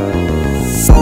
Oh,